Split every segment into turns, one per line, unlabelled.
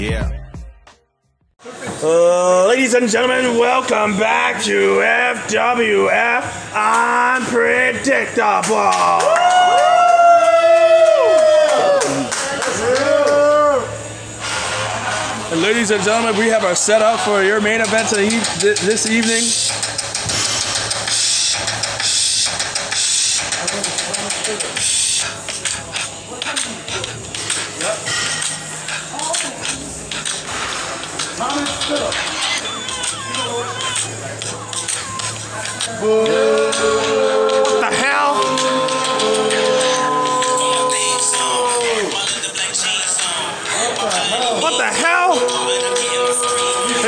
Yeah.
Uh, ladies and gentlemen, welcome back to FWF Unpredictable.
And ladies and gentlemen, we have our setup for your main event this evening.
The hell? What the hell?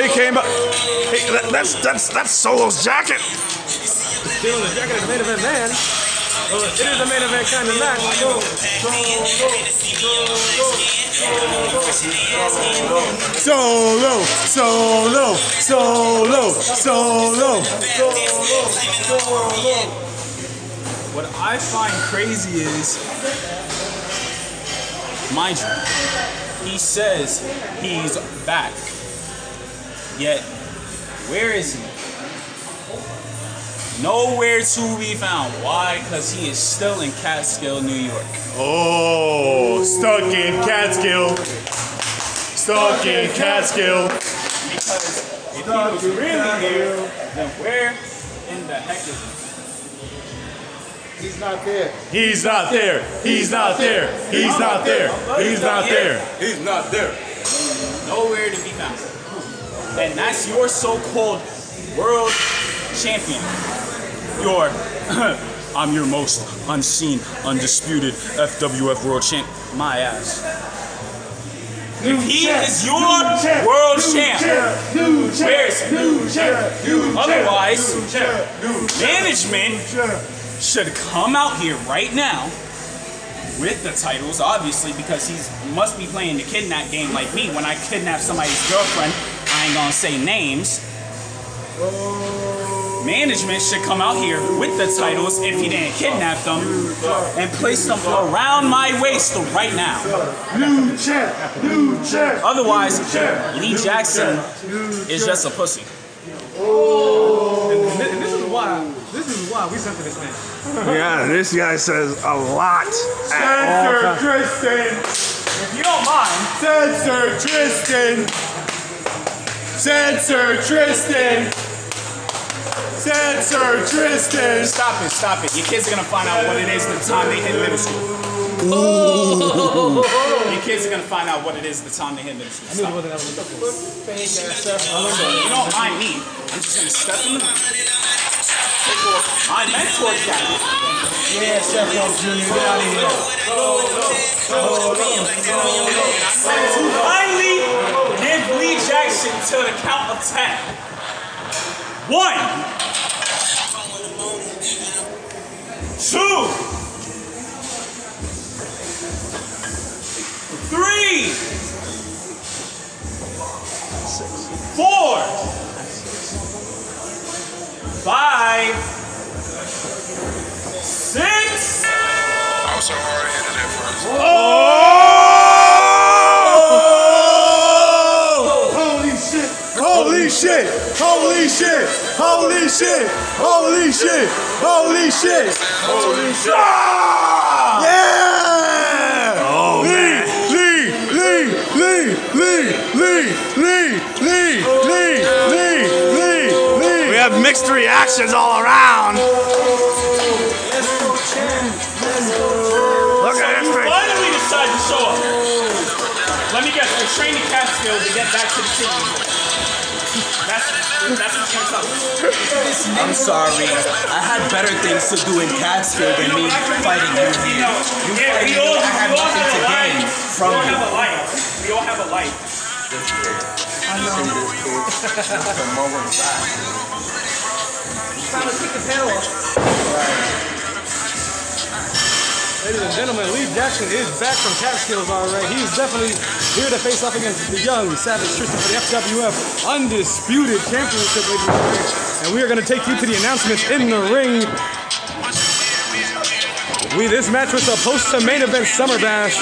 He came up.
Hey, that, that's that's that's Solo's jacket.
Stealing the jacket of the main event man. It is a main event kind of match.
Solo, solo, solo, solo.
What I find crazy is, mind you, he says he's back. Yet, where is he? Nowhere to be found. Why? Because he is still in Catskill, New York.
Oh, stuck in Catskill. Stuck in Catskill.
Because if he was really here, then where in the heck is he?
He's not there.
He's not there. He's not there. He's not there. He's not there.
He's not there.
nowhere to be found. And that's your so-called world champion. Your, I'm your most unseen, undisputed FWF world champ. My ass. If he is your world champ, where is he? Otherwise, management should come out here right now with the titles, obviously, because he must be playing the kidnap game like me. When I kidnap somebody's girlfriend, I ain't gonna say names. Management should come out here with the titles if he didn't kidnap them and place them around my waist right now.
New champ. New champ.
Otherwise, Lee Jackson is just a pussy.
And this, and this is why. This is why we sent to this man.
Yeah, this guy says a lot.
Censor Tristan.
If you don't mind,
Censor Tristan. Censor Tristan. Censor Tristan.
stop it, stop it. Your kids are gonna find out what it is the time they hit middle school. Your kids are gonna find out what it is the time they hit middle school. Stop.
Wasn't that what we looked for?
So you don't mind me. I'm just gonna step in the room. Take off my mentor jacket.
Yeah, Chef Love Jr. Get out of here.
To finally give Lee Jackson to the count of ten. One. Two. Three. Four. Five. Six.
I'm first.
Shit! Holy shit! Holy shit! Holy shit! Holy shit! Holy shit! Ah! Yeah!
Oh,
Lee! Lee! Lee! Lee! Lee! Lee! Lee! Lee! Lee! Lee! Lee! Lee!
We have mixed reactions all around. Look at this thing.
Finally decided to show up. Let me guess, I trained in Catskill to get back to the city.
I'm sorry. I had better things to do in Catskill than me fighting you here. You
Yeah,
fighting me,
all,
I had
we all
nothing
have
to
a
gain
life. We
from
all
you.
have a life. We all have a life.
Time to take his hair off. And gentlemen, Lee Jackson is back from Catskills, all right. He's definitely here to face off against the young Savage Tristan for the FWF Undisputed Championship, ladies and gentlemen. And we are going to take you to the announcements in the ring. We this match was supposed to main event Summer Bash,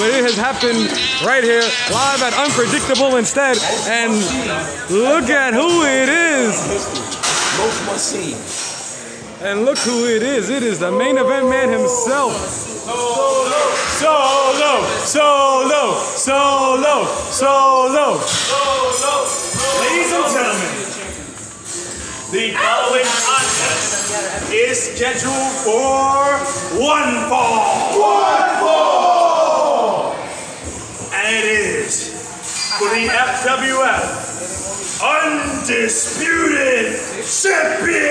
but it has happened right here, live at Unpredictable instead. And look at who it is. And look who it is. It is the main event man himself.
Solo, solo, solo, solo.
Ladies and gentlemen, the following contest is scheduled for one fall. One fall! And it is for the FWF Undisputed Championship!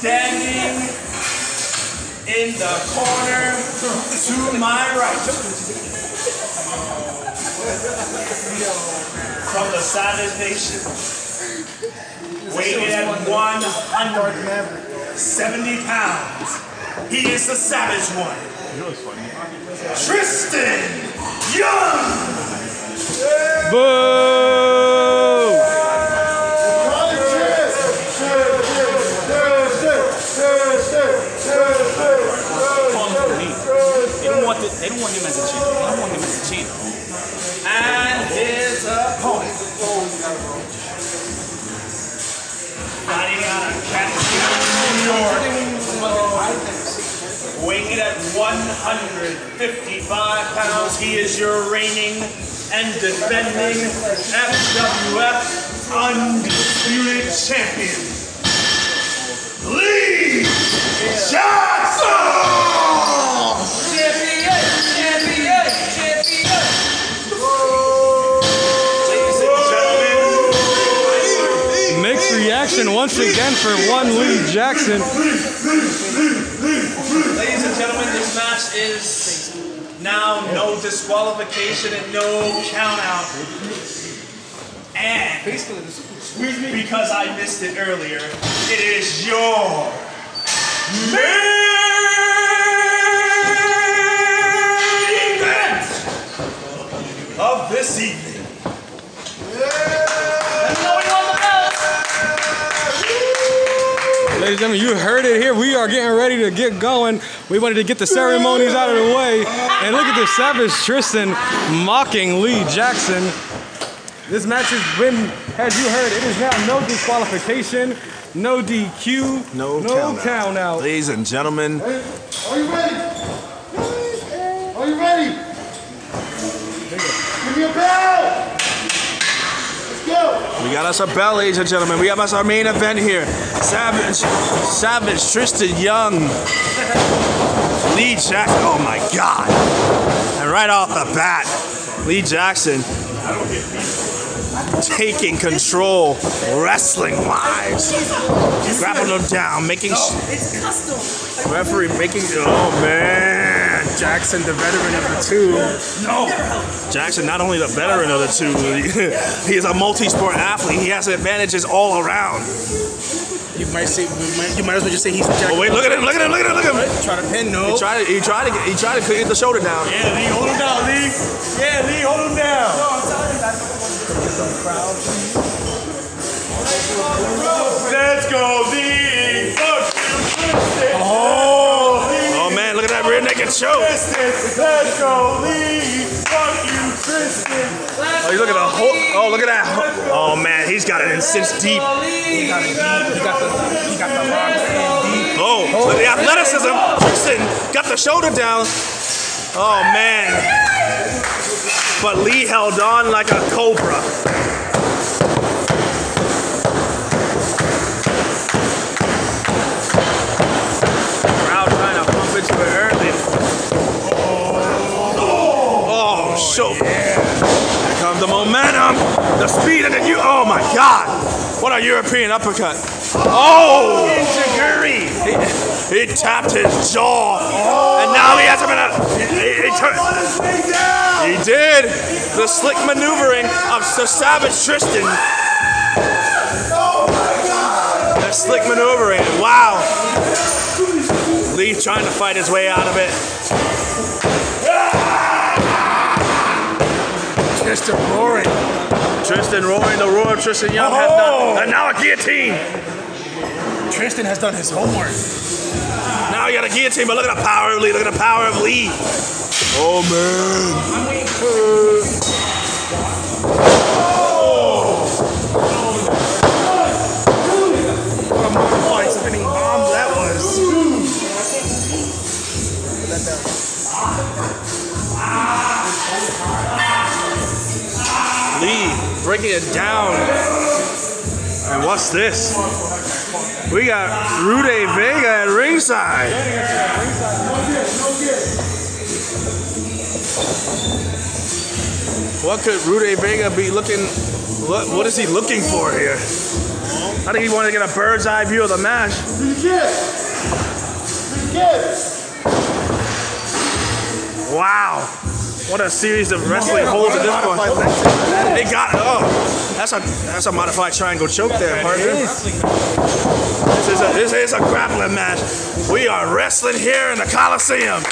Standing in the corner to my right. From the Savage Nation, weighing at 170 pounds, he is the Savage One. Tristan Young!
Boo!
They don't want him as a champ. They don't want him as a champ.
and his opponent. Fighting out of Catskill, New York. Weighing at 155 pounds, he is your reigning and defending FWF Undisputed Champion, Lee Johnson!
Reaction once again for one Lee Jackson.
Ladies and gentlemen, this match is now no disqualification and no count out. And because I missed it earlier, it is your main event of this evening.
Ladies and gentlemen, you heard it here. We are getting ready to get going. We wanted to get the ceremonies out of the way. And look at this savage Tristan mocking Lee Jackson. This match has been, as you heard, it is now no disqualification, no DQ,
No
no
count out.
count out.
Ladies and gentlemen,
Are you ready? Are you ready? Give me a bell!
We got us a bell, ladies and gentlemen. We have us our main event here. Savage, Savage, Tristan Young, Lee Jackson. Oh my God! And right off the bat, Lee Jackson taking control, wrestling wise, Grappling him down, making.
It's custom.
Referee making. Oh man, Jackson, the veteran of the two. No, Jackson, not only the veteran of the two, he is a multi-sport athlete. He has advantages all around.
You might say, you might, you might as well just say he's Jack.
Oh wait, look at him! Look at him! Look at him! Look at him!
Try to pin, no.
He tried. To, he tried to. Get, he tried to get the shoulder down.
Yeah, Lee, hold him down, Lee. Yeah, Lee, hold him down. Let's go, Lee. Fuck you, Tristan.
Oh, oh man, look at that rear naked choke.
Tristan. Let's go, Lee. Fuck you, Tristan.
Oh, you look at the whole. Oh, look at that. Oh man, he's got it in since deep.
He got it deep. He got the, he got the rock in deep.
Oh, look at the athleticism. Tristan got the shoulder down. Oh man. But Lee held on like a cobra. Oh, show. Here comes the momentum, the speed, and the you. Oh my God! What a European uppercut! Oh! He, he tapped his jaw, and now he has him in a. He, he, tur- he did the slick maneuvering of the Savage Tristan. The slick maneuvering. Wow. Lee trying to fight his way out of it.
Tristan roaring.
Tristan roaring the roar. of Tristan Young has
Oh.
done. And now a guillotine.
Tristan has done his homework.
Now you got a guillotine, but look at the power of Lee. Look at the power of Lee. Oh man.
What a spinning bomb that was.
Lee breaking it down. And what's this? We got Rude Vega at ringside. What could Rude Vega be looking? What, what is he looking for here? I think he wanted to get a bird's eye view of the match. Wow. What a series of wrestling holds at this point. They got oh, that's a that's a modified triangle choke there, partner. This is a this is a grappling match. We are wrestling here in the Coliseum.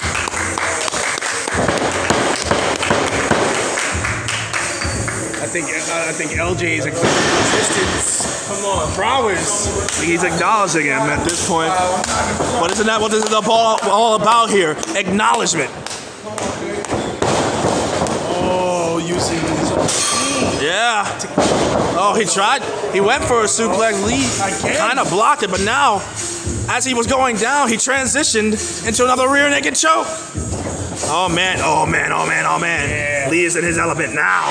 I think uh, I think LJ is acknowledging Tristan's come on prowess.
He's acknowledging him at this point. But isn't that what this is all, all about here? Acknowledgement.
Using his
Yeah. Oh, he tried. He went for a suplex. Lee kind of blocked it, but now, as he was going down, he transitioned into another rear naked choke. Oh man! Oh man! Oh man! Oh man! Lee is in his element now.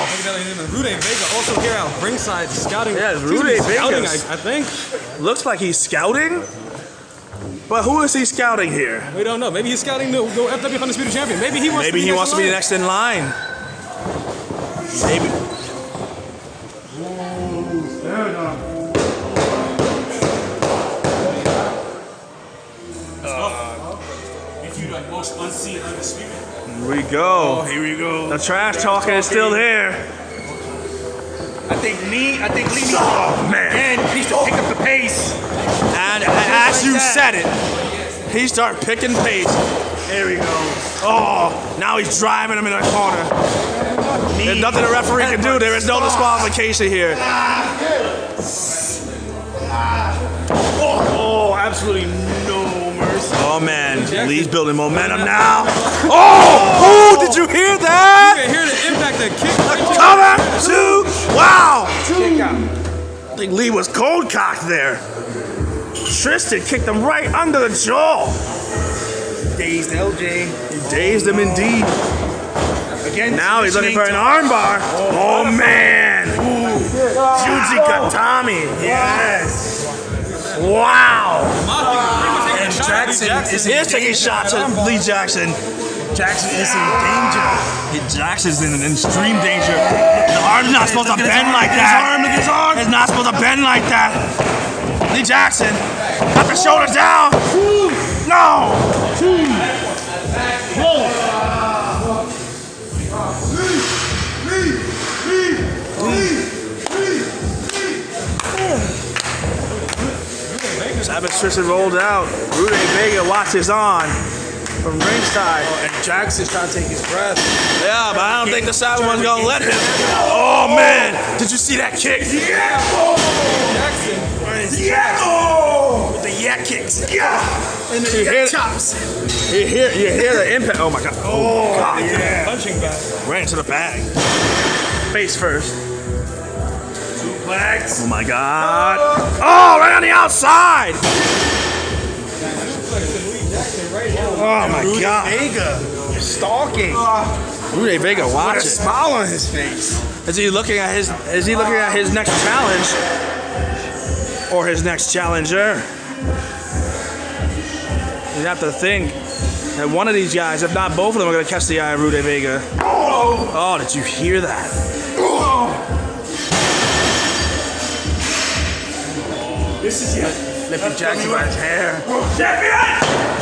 Rude Vega also here at ringside scouting.
Yeah, Rude
me,
Vega's-
scouting, I, I think.
Looks like he's scouting. But who is he scouting here?
We don't know. Maybe he's scouting the, the FW Undisputed Champion. Maybe he wants
Maybe
to be
he wants to be
line.
next in line. Maybe.
Uh, if you like most unseen, undisputed.
Here we go.
Oh, here we go.
The trash talking is still here.
I think me, I think Lee needs,
Oh man!
again, needs to pick up the pace.
And as you said it, he started picking pace. There we go. Oh, now he's driving him in the corner. There's nothing the referee can do. There is no disqualification here.
Oh, absolutely no mercy.
Oh man, Lee's building momentum now. Oh, oh, did you hear
You
that?
can hear the impact that kick right
Cover two. Wow. I think Lee was cold cocked there. Tristan kicked him right under the jaw.
Dazed LJ.
He dazed him indeed.
Again,
Now he's looking for an armbar. Oh man. juji gatame. Yes. Wow.
mocking.
And Jackson is
Here's taking shots at Lee Jackson.
Jackson is in danger.
Jackson's in extreme danger. The arm's not supposed to bend like that. Look at his arm. It's not supposed to bend like that. Lee Jackson got the shoulders down. No. Tristan rolled out. Rude Vega watches on from ringside.
Oh, and Jackson's trying to take his breath.
Yeah, but I don't think the Savage one's gonna let him. Oh man, did you see that kick? Yeah! Oh! Yeah! Oh! With the yak kicks. Yeah!
And
You
then
hear,
chops.
you hear, you hear the impact. Oh my god. Oh, god.
Yeah.
Punching bag.
Ran the bag. Face first.
Suplex.
Oh my god. Oh, right on the outside. Oh my god.
Rude Vega. Stalking.
Uh, Rude Vega,
With
watch
a smile on his face.
Is he looking at his? Is he looking at his next challenge, or his next challenger? You have to think that one of these guys, if not both of them, are going to catch the eye of Rude Vega. Oh. oh, did you hear that? Oh.
This is it. Lifting Jackson by his hair.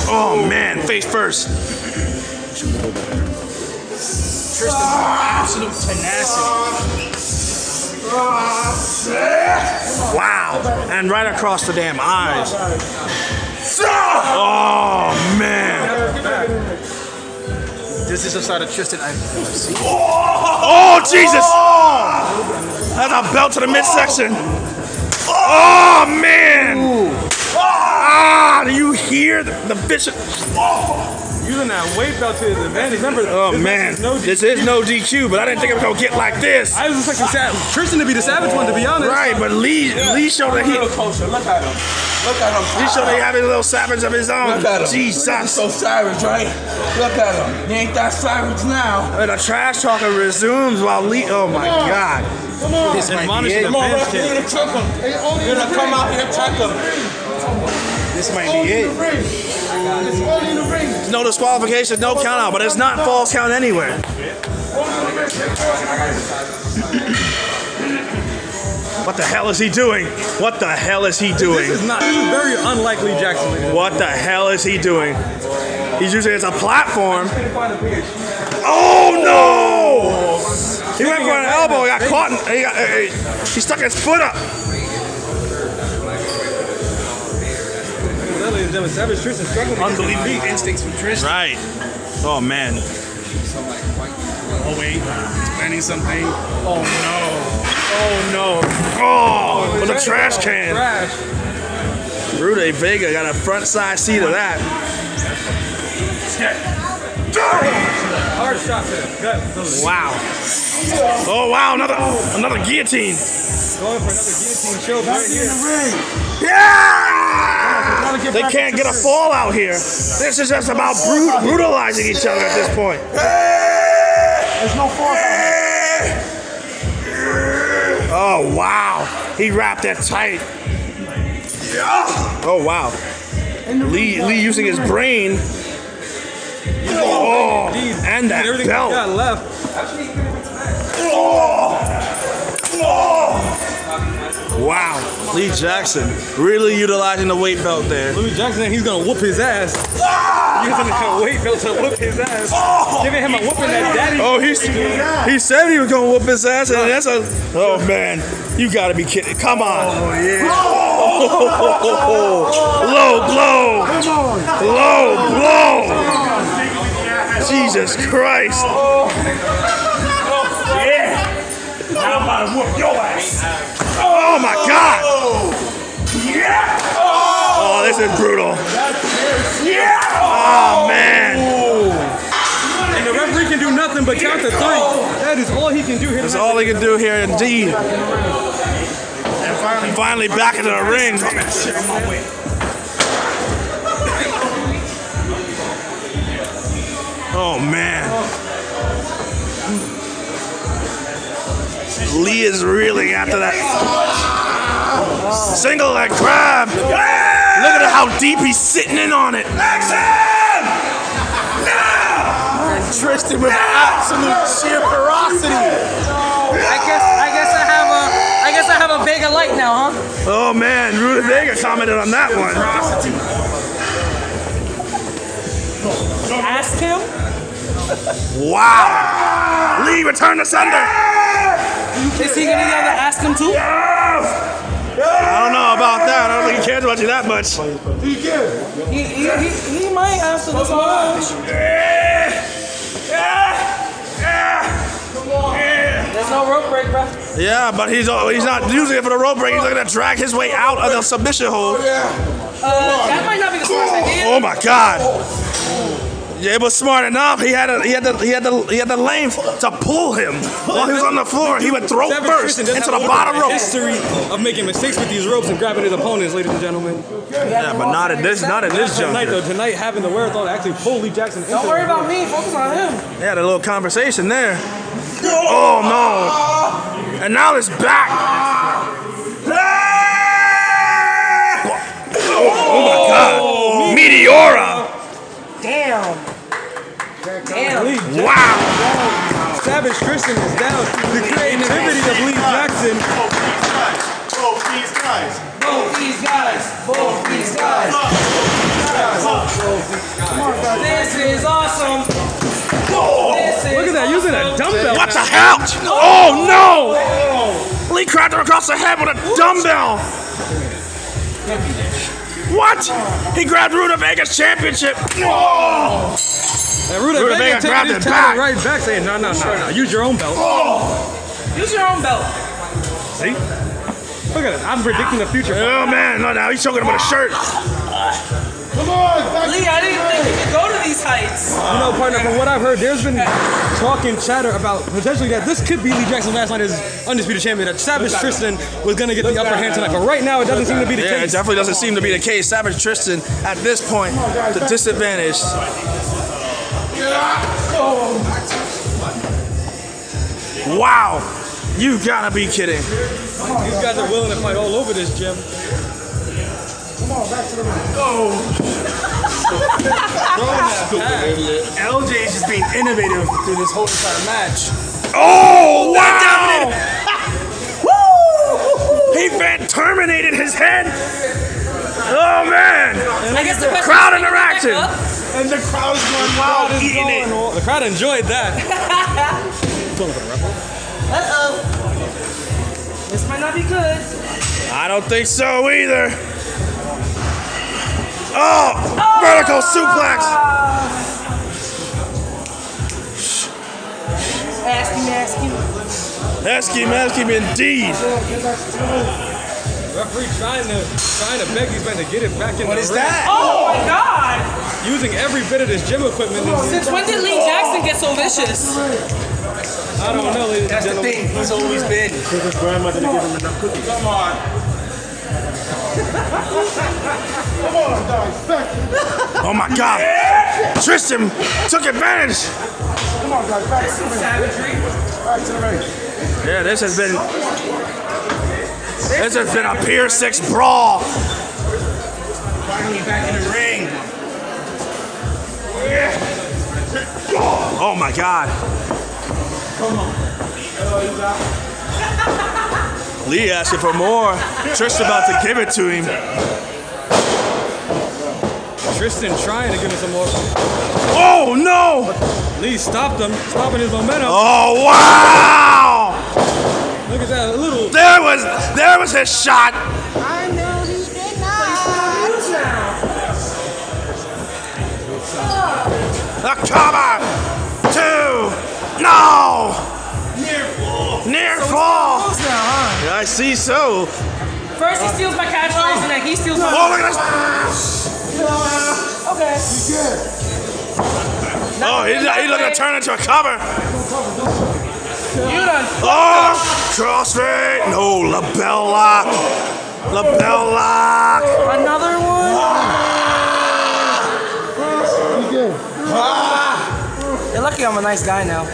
Oh man, face first.
Tristan, absolute tenacity.
Wow, and right across the damn eyes. Oh man,
This is the side of Tristan I've ever seen.
Oh, Jesus! That's a belt to the midsection. Oh, man! Ah, do you hear the, the bishop?
Using that weight belt to his advantage. Remember,
Oh,
this
man.
is no
This is no DQ, but I didn't think it was going to get like this.
I was expecting Sa- Tristan to be the savage one, to be honest.
Right, but Lee, Lee showed that he,
Little closer. Look at him. Look at him.
he showed that he had a little savage of his own.
Look at him. He's
Jesus.
so savage, right? Look at him. He ain't that savage now.
And the trash talker resumes while Lee, oh my God.
This might be
Admonishing
it.
the
Come on,
bench
referee,
kid.
to check him. You're gonna come out here check him.
This might be it.
No disqualification, no count out, but it's not false count anywhere. What the hell is he doing? What the hell is he doing?
This is not. This is very unlikely Jackson.
What the hell is he doing? He's using it as a platform. Oh no! Oh, he went for an elbow. He got caught. In, he, got, he stuck his foot up.
Ladies and gentlemen, Savage Tristan struggling.
Unbelievable.
Instincts from Tristan.
Right. Oh man.
Oh wait, he's planning something. Oh no.
Oh no. Oh, oh with a trash can.
Oh, trash.
Rude Vega got a front side seat of that.
Hard shot to the gut.
Wow. Oh wow, another another guillotine.
Going for another guillotine choke right here.
Yeah! They can't get a fall out here. This is just about bru- brutalizing each other at this point.
There's no force.
Oh wow, he wrapped that tight. Oh wow, Lee Lee using his brain. Oh, and that
Everything he got
belt.
left.
Wow, Lee Jackson really utilizing the weight belt there.
Louis Jackson, he's gonna whoop his ass. Ah! Using that weight belt to whoop his ass. Oh! Giving him a whooping that oh, daddy.
Oh, he's he said he was gonna whoop his ass, and that's a oh man, you gotta be kidding! Come on! Oh yeah! low blow! Low blow! Jesus Christ! Oh.
Now I'm about to whoop your ass.
Oh my God! Oh, this is brutal. Yeah. Oh man,
And the referee can do nothing but count to three. That is all he can do here.
that's all they can do here, indeed. And finally back into the ring. Oh man. Lee is reeling after that single leg grab. Look at how deep he's sitting in on it.
Tristan with absolute sheer ferocity.
I guess I guess I have a I guess I have a Vega light now, huh?
Oh man, Rudy Vega commented on that one.
Ask him.
Wow. Lee returned to sender.
Is he gonna yell to ask him to? too?
I don't know about that. I don't think he cares about you that much.
He he, he, he might after this match. There's no rope break, bro.
Yeah, but he's he's not using it for the rope break. He's looking to drag his way out of the submission hold.
Uh, that might not be the smartest idea.
Oh my God. Yeah, it was smart enough. He had a, he had the he had the he had the length to pull him while he was on the floor. He would throw
Savage
first into the bottom rope.
history of making mistakes with these ropes and grabbing his opponents, ladies and gentlemen.
Yeah, but not in this not in this
Tonight, though, tonight having the wherewithal to actually pull Lee Jackson into
Don't worry about me. Focus on him.
They had a little conversation there. Oh no! And now it's back. Oh my God! Oh. Meteora!
Damn. Damn.
Lee Jackson.
Wow!
Savage Tristan is down. The creativity of Lee Jackson.
Both these guys.
Both these guys. Both these guys. This is awesome. This is
Look at that, using a
awesome.
dumbbell.
What the hell? Oh no! Lee cracked him across the head with a dumbbell. What? He grabbed Ruda Vega's championship.
And Ruda,
Ruda
Vega
Vega
taking
grabbed
his
it back.
right back, saying, no, no, no, no, use your own belt. Oh.
Use your own belt.
See? Look at it. I'm predicting the future.
Oh man, no, now he's choking him with a shirt.
Come on, back
Lee, I didn't think you could go to these heights.
You know, partner, from what I've heard, there's been talk and chatter about potentially that this could be Lee Jackson's last night as undisputed champion. That Savage Tristan was going to get the upper hand tonight. But right now, it doesn't seem to be the
Yeah, it
case.
definitely doesn't seem to be the case. Savage Tristan at this point, the disadvantage. Wow, you gotta be kidding.
These guys are willing to fight all over this gym.
Come on, back to the ring. Go! Lj is just being innovative through this whole entire match.
Oh, wow! Woo! he Van terminated his head. Oh man!
I guess the
Crowd
is,
interaction.
And the crowd is going wild, eating it.
Going- The crowd enjoyed that.
Uh-oh. This might not be good.
I don't think so either. Oh, vertical oh! suplex.
Asking, asking.
Ask him, ask him indeed.
Referee trying to trying to beg these men to get it back in
What
the
is
ring.
that?
Oh my god!
Using every bit of this gym equipment.
Since when did Lee Jackson get so vicious?
I don't know, ladies
That's the
gentlemen.
thing. He's always been. Because his grandmother didn't give him enough cookies.
Come on, Come on, guys. Back.
Oh my God. Tristan took advantage.
Come on, guys. Back to the ring. Back to the ring.
Yeah, this has been this has been a Pier 6 brawl.
Finally back in the ring.
Oh my God. Come on. Lee asking for more. Trish about to give it to him.
Tristan trying to give him some more.
Oh no!
Lee stopped him, stopping his momentum.
Oh wow!
Look a little.
There was there was his shot.
I know he did not.
The cover. Two. No. Near fall. Near fall. Yeah, I see so.
First he steals my catchphrase and then he steals my.
Oh look at this.
Uh, okay.
Oh, he's, he's looking to turn into a cover.
You done.
Oh, ah, crossface. No, lapel lock. Lapel lock.
Another one? Ah. You're lucky I'm a nice guy now.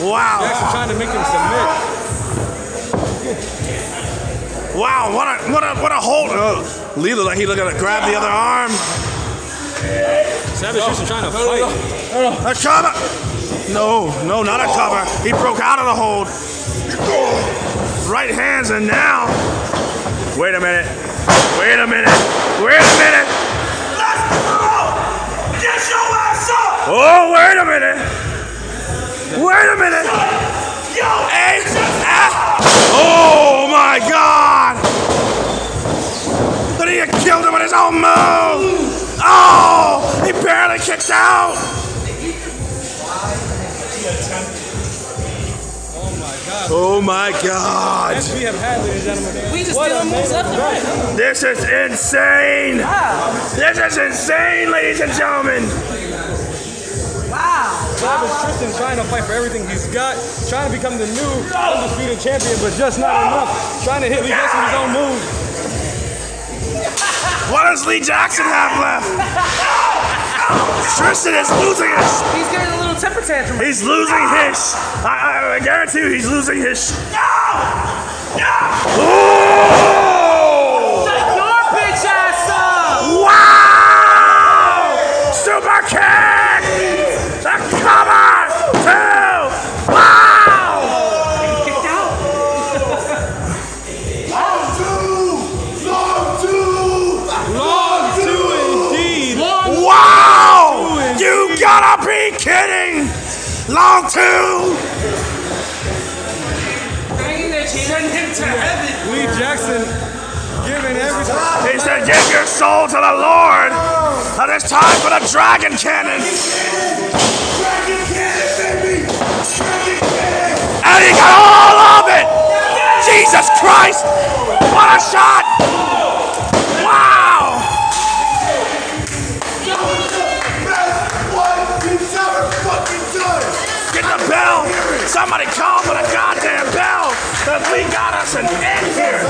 Wow.
Jackson trying to make him submit.
Wow, what a what a what a hold. Oh, Lee looked like he looking to grab the other arm.
Savage Tristan trying to fight.
A cover. No, no, not a cover. He broke out of the hold. Right hands and now. Wait a minute. Wait a minute. Wait a minute. Let's go. Get your ass up. Oh, wait a minute. Wait a minute. Ah. Oh my God. But he had killed him with his own move. Oh, he barely kicked out. Oh my God.
We have had, ladies and gentlemen.
We just
a
moves left and right.
This is insane. This is insane, ladies and gentlemen.
Wow.
Savage Tristan trying to fight for everything he's got, trying to become the new undisputed champion, but just not enough. Trying to hit Lee Jackson with his own move.
What does Lee Jackson have left? Tristan is losing his.
He's getting a little temper tantrum.
He's losing his. I, I, I guarantee you, he's losing his. No. Oh! Be kidding! Long two!
Chin him to heaven.
Lee Jackson giving everything.
He said, give your soul to the Lord. And it's time for the dragon cannon. And he got all of it. Jesus Christ. What a shot. Somebody call for the goddamn bell. Because we got us an end here.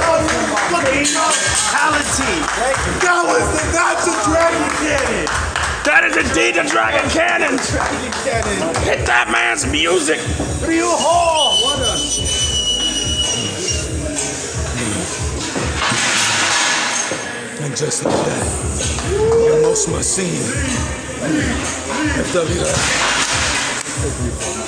Fatality. That was the that's a dragon cannon.
That is indeed the dragon cannon.
Dragon cannon.
Hit that man's music.
Ryu Hall. What a
And just like that, the most machine. FWF.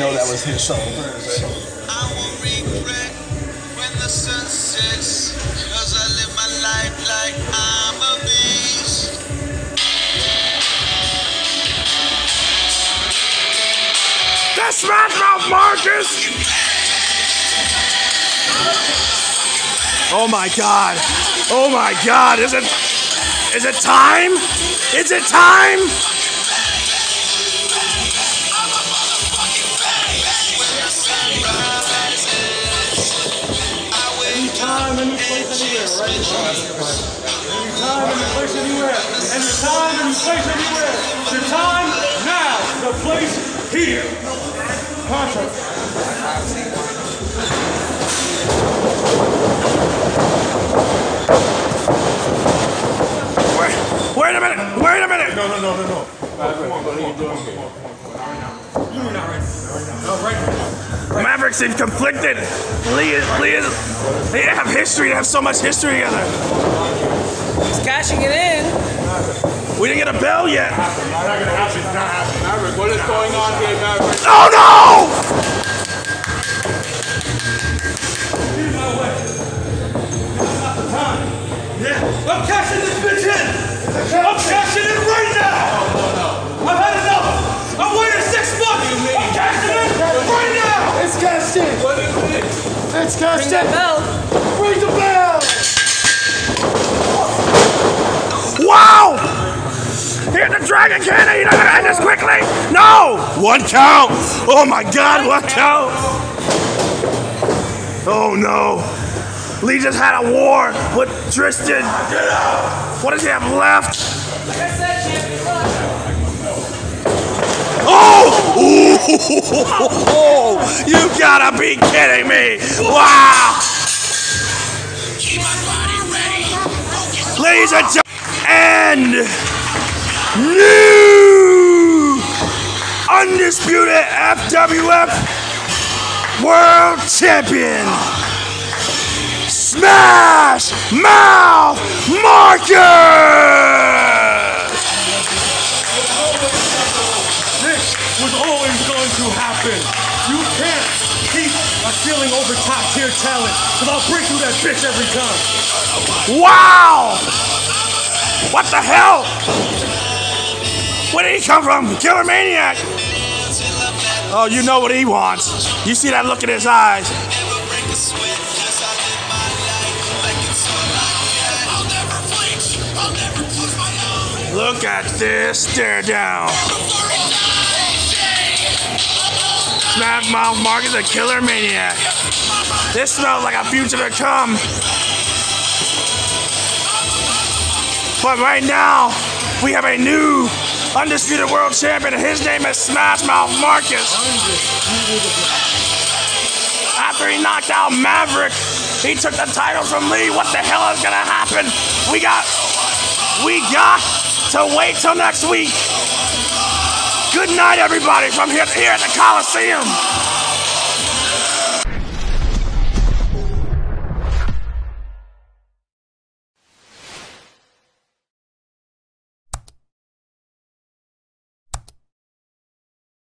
know that was his song.
I won't regret when the sun sets. Cause I live my life like I'm a beast.
That's Smash Mouth Marcus. Oh my god. Oh my god. Is it is it time? Is it time?
Anywhere, right? Anytime, any place, anywhere. Anytime, any place, anywhere. The time now. The place here. Contra.
Wait, wait a minute. Wait a minute.
No, no, no, no, no. You're not ready. No, right now.
Mavericks have conflicted. Lee is, Lee is, they have history. They have so much history together.
He's cashing it in.
We didn't get a bell yet.
Not gonna happen. Not happening. Maverick, what is going on here, Maverick?
Oh no!
I'm cashing this bitch in! I'm cashing it now!
It's cashed in. It's cashed
Ring that bell.
Ring the bell.
Wow! Hit the dragon cannon! You're not gonna end this quickly! No! One count! Oh my god, one count! Oh no! Lee just had a war with Tristan! What does he have left? Oh! Ooh! You gotta be kidding me! Wow! Ladies and gentlemen, and new undisputed FWF World Champion, Smash Mouth Marcus!
Stealing over top tier talent, because I'll break through that bitch every time.
Wow! What the hell? Where did he come from? Killer Maniac! Oh, you know what he wants. You see that look in his eyes. Look at this stare down. Smash Mouth Marcus a killer maniac. This smells like a future to come. But right now, we have a new undisputed world champion, his name is Smash Mouth Marcus. after he knocked out Maverick, he took the title from Lee. What the hell is gonna happen? We got, we got to wait till next week. Good night, everybody, from here, here at the Coliseum.